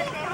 करते हैं